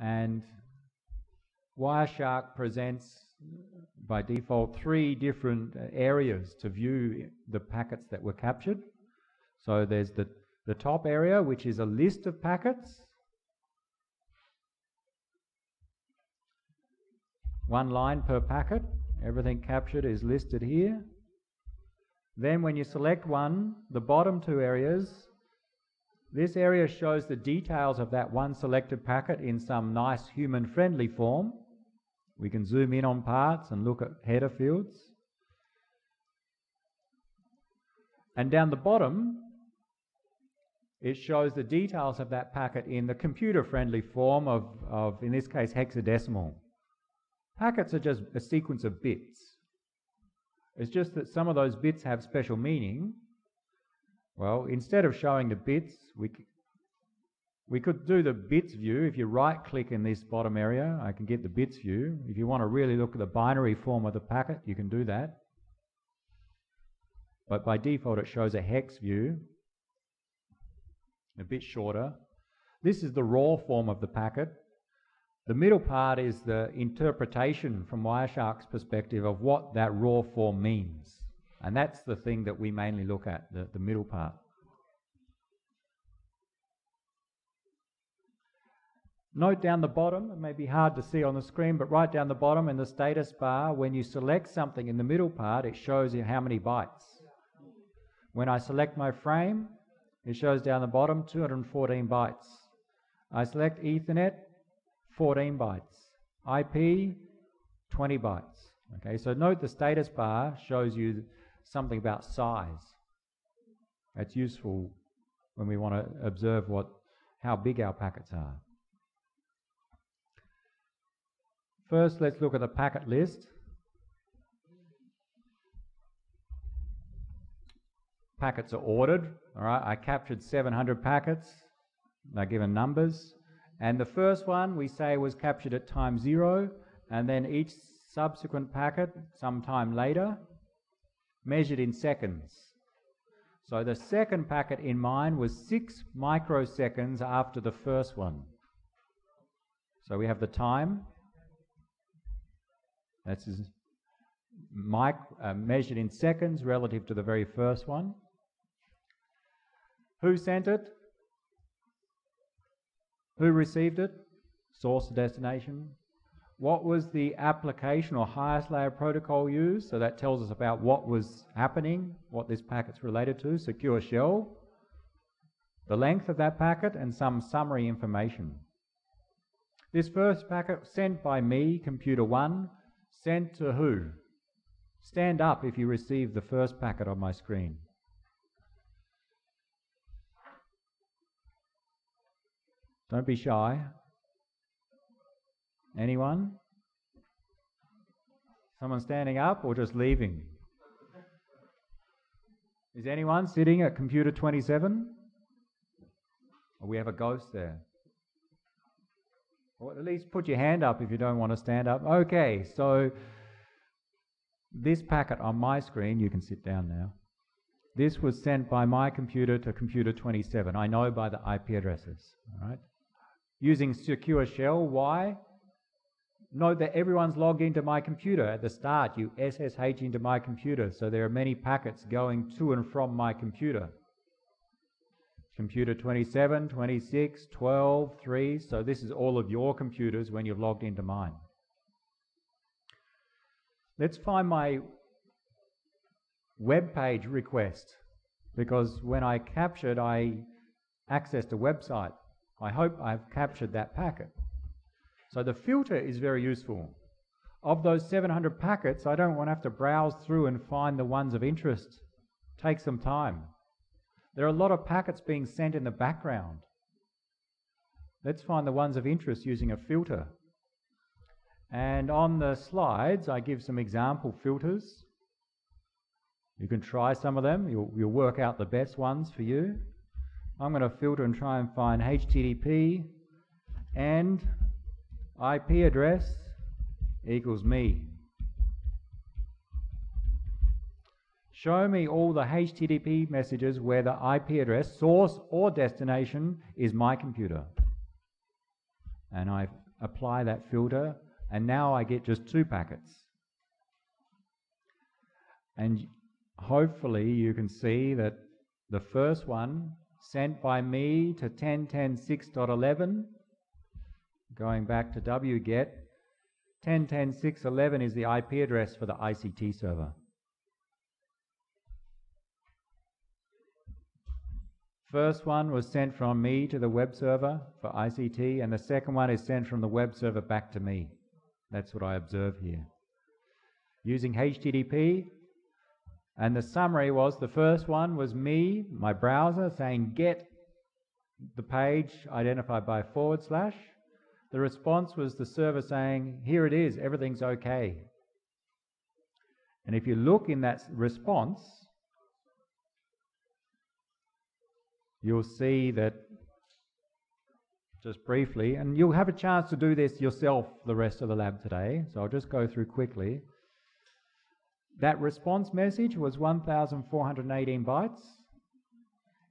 And Wireshark presents by default three different uh, areas to view the packets that were captured. So there's the, the top area, which is a list of packets. One line per packet. Everything captured is listed here. Then when you select one, the bottom two areas, this area shows the details of that one selected packet in some nice human-friendly form. We can zoom in on parts and look at header fields. And down the bottom, it shows the details of that packet in the computer-friendly form of, of, in this case, hexadecimal. Packets are just a sequence of bits. It's just that some of those bits have special meaning. Well, instead of showing the bits, we, we could do the bits view. If you right click in this bottom area, I can get the bits view. If you want to really look at the binary form of the packet, you can do that. But by default, it shows a hex view, a bit shorter. This is the raw form of the packet. The middle part is the interpretation from Wireshark's perspective of what that raw form means. And that's the thing that we mainly look at, the, the middle part. Note down the bottom, it may be hard to see on the screen, but right down the bottom in the status bar, when you select something in the middle part, it shows you how many bytes. When I select my frame, it shows down the bottom 214 bytes. I select Ethernet, 14 bytes. IP, 20 bytes. Okay, so note the status bar shows you something about size. That's useful when we want to observe what, how big our packets are. First, let's look at the packet list. Packets are ordered. All right, I captured 700 packets. They're given numbers. And the first one we say was captured at time zero, and then each subsequent packet sometime later, measured in seconds. So the second packet in mine was six microseconds after the first one. So we have the time. That's mic, uh, measured in seconds relative to the very first one. Who sent it? Who received it? Source destination. What was the application or highest layer protocol used? So that tells us about what was happening, what this packet's related to, secure shell, the length of that packet, and some summary information. This first packet sent by me, computer 1, sent to who? Stand up if you receive the first packet on my screen. Don't be shy. Anyone? Someone standing up or just leaving? Is anyone sitting at computer 27? Or we have a ghost there? Or at least put your hand up if you don't want to stand up. Okay, so this packet on my screen, you can sit down now. This was sent by my computer to computer 27. I know by the IP addresses. All right using secure shell. Why? Note that everyone's logged into my computer at the start. You SSH into my computer, so there are many packets going to and from my computer. Computer 27, 26, 12, 3, so this is all of your computers when you've logged into mine. Let's find my web page request because when I captured, I accessed a website. I hope I've captured that packet. So the filter is very useful. Of those 700 packets, I don't want to have to browse through and find the ones of interest. Take some time. There are a lot of packets being sent in the background. Let's find the ones of interest using a filter. And on the slides, I give some example filters. You can try some of them. You'll, you'll work out the best ones for you. I'm going to filter and try and find HTTP and IP address equals me. Show me all the HTTP messages where the IP address, source or destination, is my computer. And I apply that filter, and now I get just two packets. And hopefully you can see that the first one sent by me to 10.10.6.11, going back to wget, 10.10.6.11 is the IP address for the ICT server. First one was sent from me to the web server for ICT, and the second one is sent from the web server back to me. That's what I observe here. Using HTTP, and the summary was the first one was me, my browser, saying get the page identified by forward slash. The response was the server saying, here it is, everything's okay. And if you look in that response, you'll see that just briefly, and you'll have a chance to do this yourself the rest of the lab today, so I'll just go through quickly. That response message was 1418 bytes.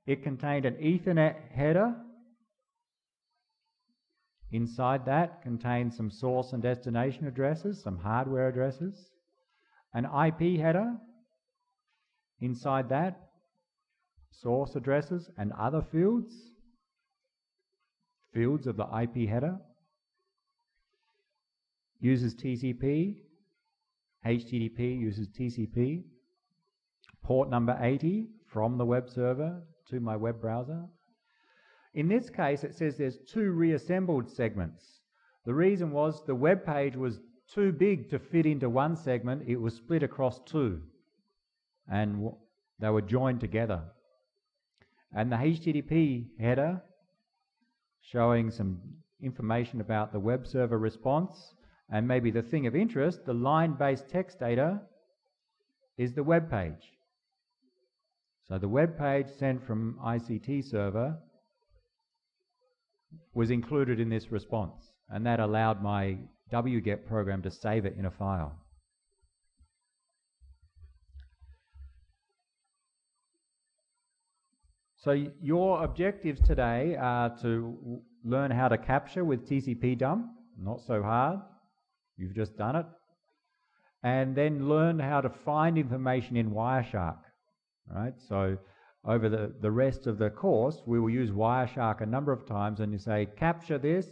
It contained an Ethernet header. Inside that contains some source and destination addresses, some hardware addresses, an IP header. Inside that, source addresses and other fields, fields of the IP header, uses TCP, HTTP uses TCP, port number 80 from the web server to my web browser. In this case, it says there's two reassembled segments. The reason was the web page was too big to fit into one segment, it was split across two, and they were joined together and the HTTP header showing some information about the web server response and maybe the thing of interest, the line-based text data is the web page. So the web page sent from ICT server was included in this response and that allowed my wget program to save it in a file. So your objectives today are to learn how to capture with TCP dump, not so hard, you've just done it, and then learn how to find information in Wireshark, right? So over the, the rest of the course, we will use Wireshark a number of times and you say, capture this,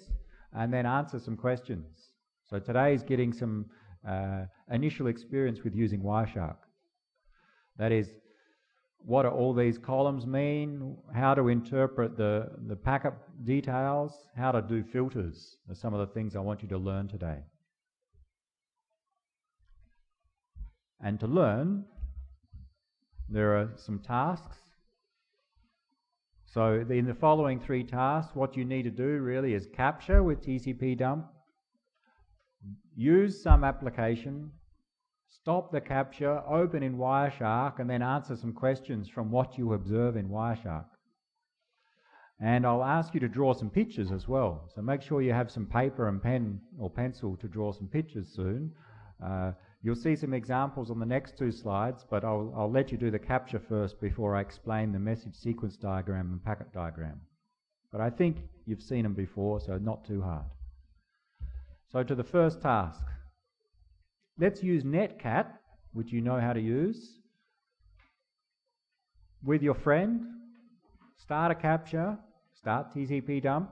and then answer some questions. So today is getting some uh, initial experience with using Wireshark. That is, what do all these columns mean, how to interpret the, the packet details, how to do filters are some of the things I want you to learn today. And to learn, there are some tasks. So in the following three tasks, what you need to do really is capture with TCP dump, use some application stop the capture, open in Wireshark, and then answer some questions from what you observe in Wireshark. And I'll ask you to draw some pictures as well. So make sure you have some paper and pen or pencil to draw some pictures soon. Uh, you'll see some examples on the next two slides, but I'll, I'll let you do the capture first before I explain the message sequence diagram and packet diagram. But I think you've seen them before, so not too hard. So to the first task. Let's use Netcat, which you know how to use, with your friend. Start a capture, start TCP dump.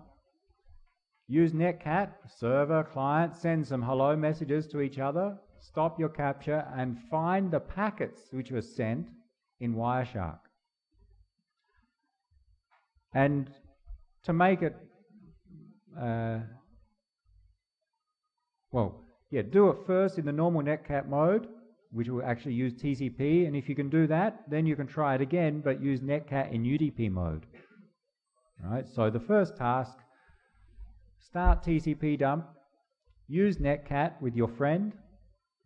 Use Netcat, server, client, send some hello messages to each other, stop your capture, and find the packets which were sent in Wireshark. And to make it, uh, well, yeah, do it first in the normal netcat mode, which will actually use TCP, and if you can do that, then you can try it again, but use netcat in UDP mode. All right, so the first task, start TCP dump, use netcat with your friend.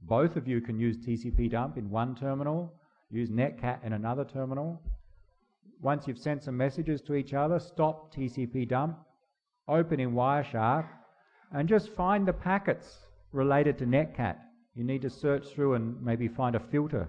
Both of you can use TCP dump in one terminal, use netcat in another terminal. Once you've sent some messages to each other, stop TCP dump, open in Wireshark, and just find the packets related to Netcat. You need to search through and maybe find a filter